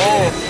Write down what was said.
Oh.